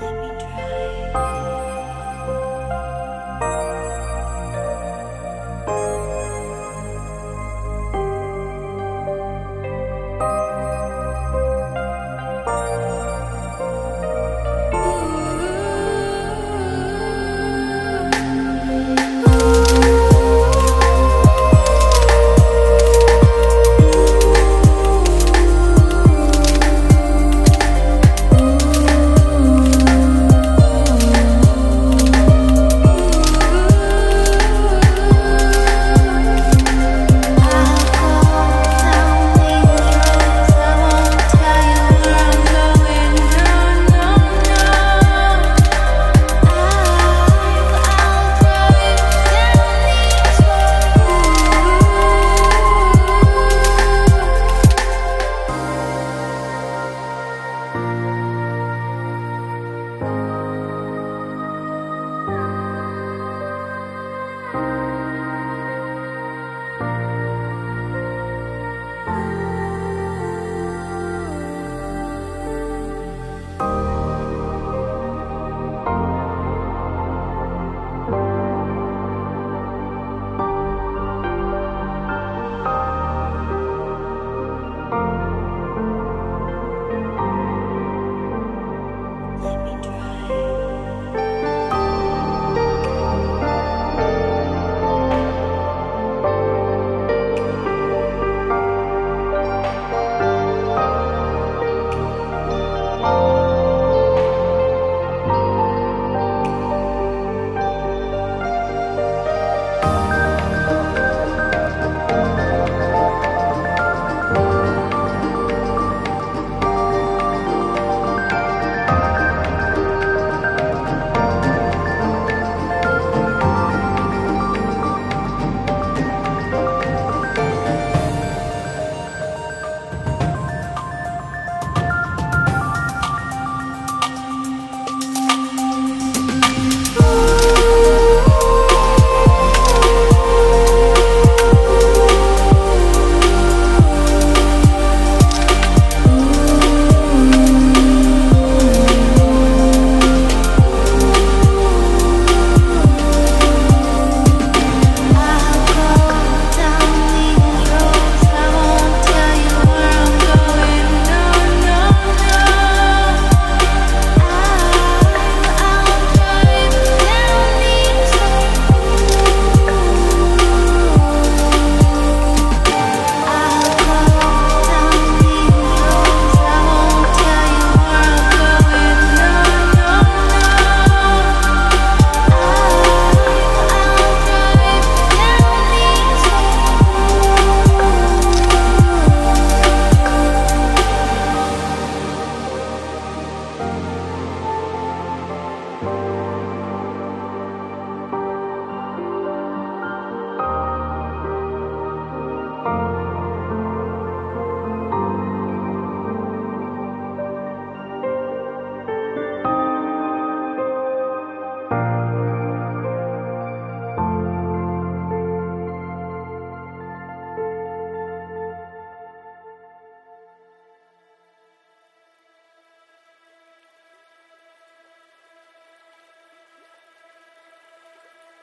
Let.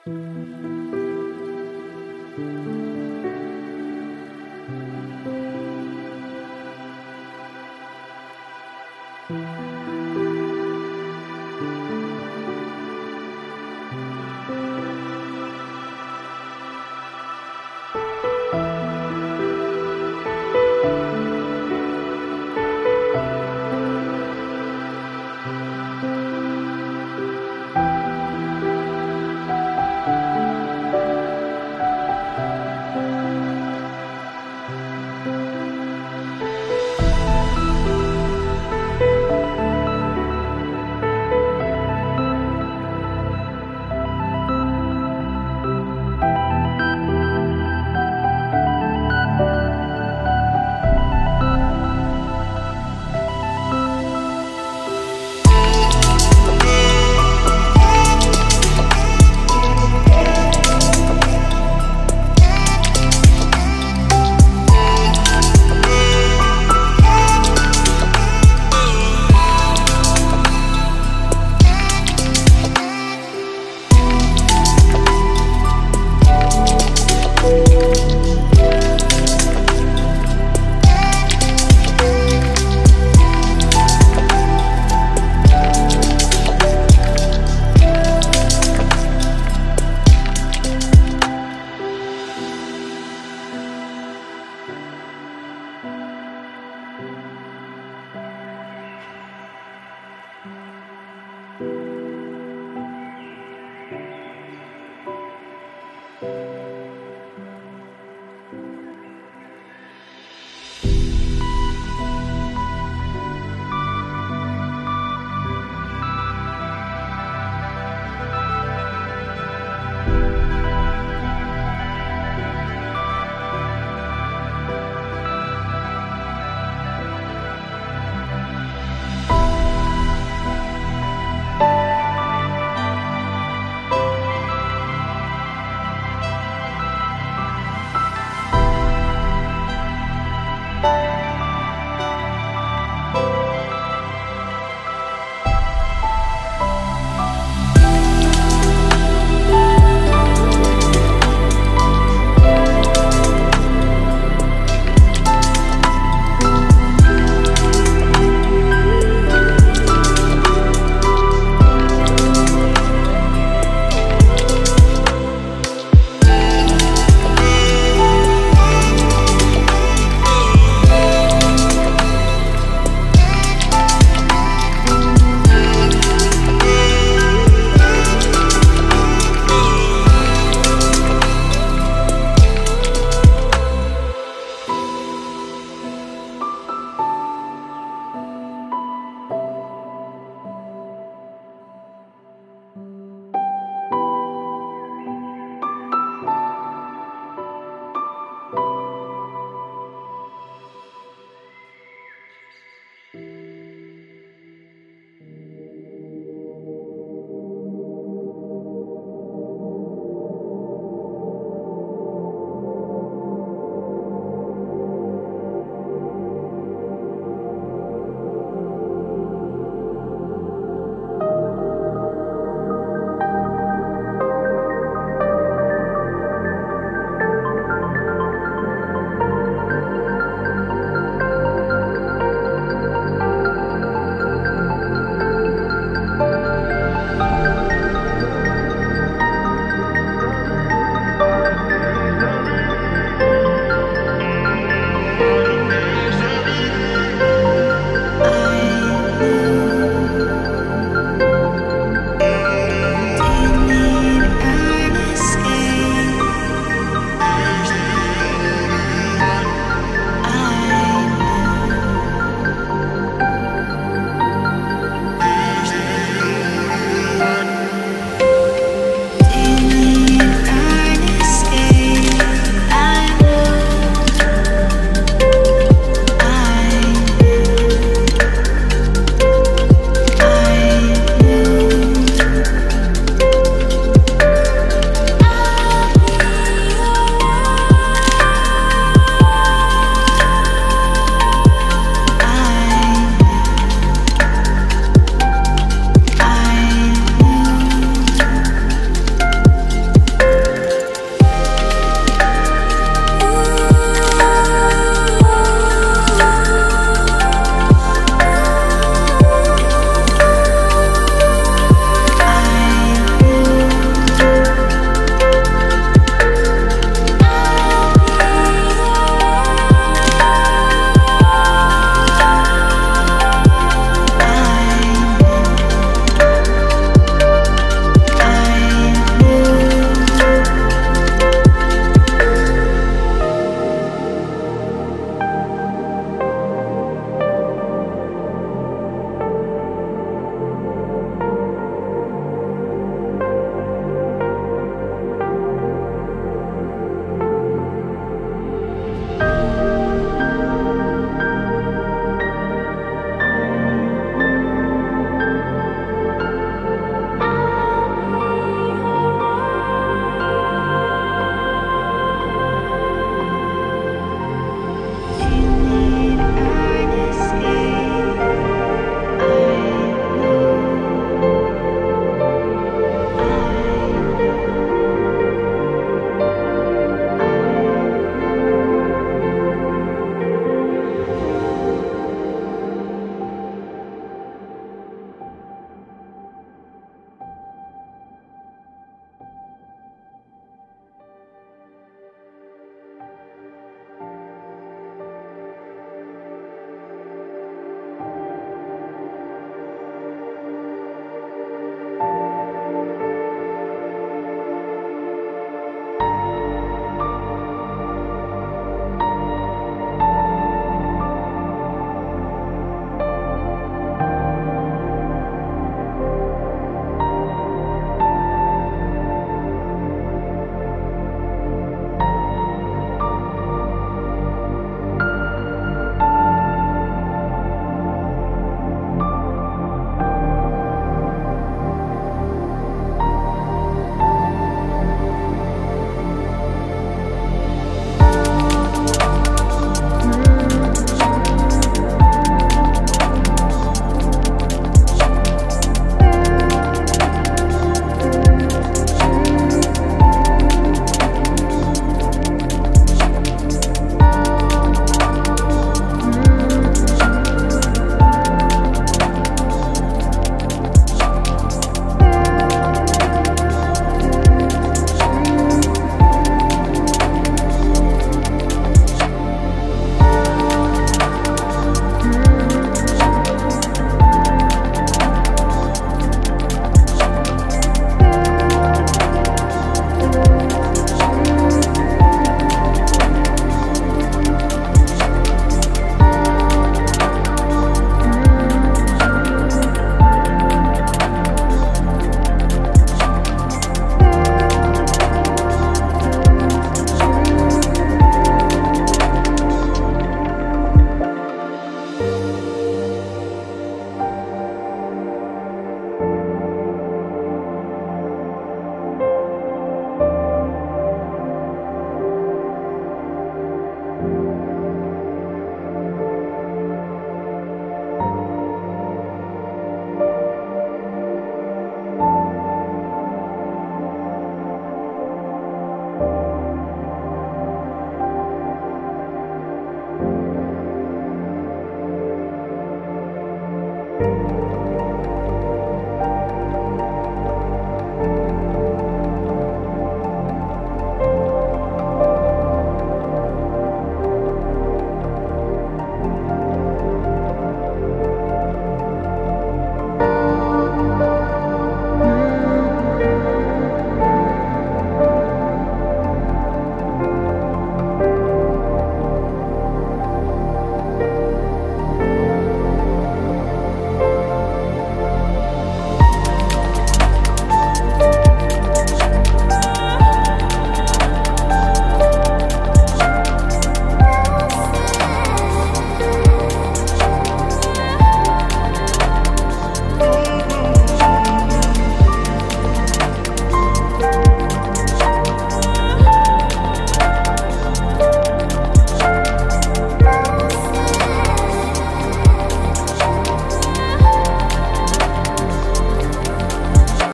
You